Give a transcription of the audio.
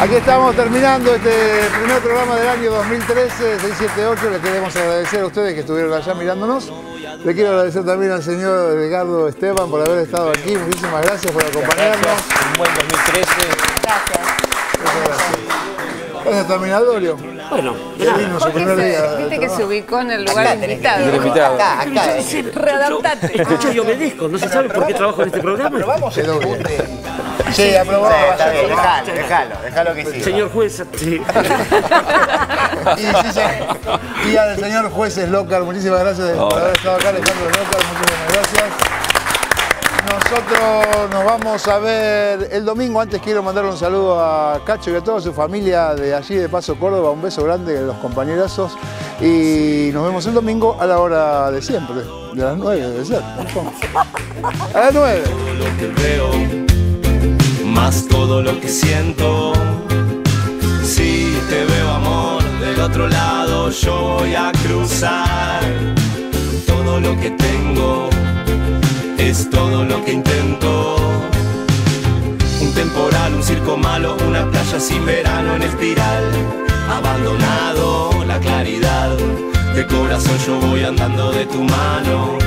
Aquí estamos terminando este primer programa del año 2013, 678. Le queremos agradecer a ustedes que estuvieron allá mirándonos. Le quiero agradecer también al señor Edgardo Esteban por haber estado aquí. Muchísimas gracias por acompañarnos. Gracias. Un buen 2013. Gracias. Gracias también a Dorio. Bueno, vino su primer día. Viste que se ubicó en el lugar invitado. invitado. Acá, acá. Readaptate. Escucho y obedezco. ¿No se sabe por qué trabajo en este programa? Probamos el De- Sí, aprobado. Sí, está bien, déjalo, déjalo, déjalo que siga. Señor juez, sí. Y, sí, sí. Y al señor juez Slocar, muchísimas gracias por haber estado acá, Alejandro Slocar, muchísimas gracias. Nosotros nos vamos a ver el domingo. Antes quiero mandarle un saludo a Cacho y a toda su familia de allí de Paso Córdoba. Un beso grande a los compañerazos. Y nos vemos el domingo a la hora de siempre, de las 9 debe ser. A las 9. Más todo lo que siento. Si te veo amor del otro lado, yo voy a cruzar. Todo lo que tengo es todo lo que intento. Un temporal, un circo malo, una playa sin verano en espiral. Abandonado la claridad, de corazón yo voy andando de tu mano.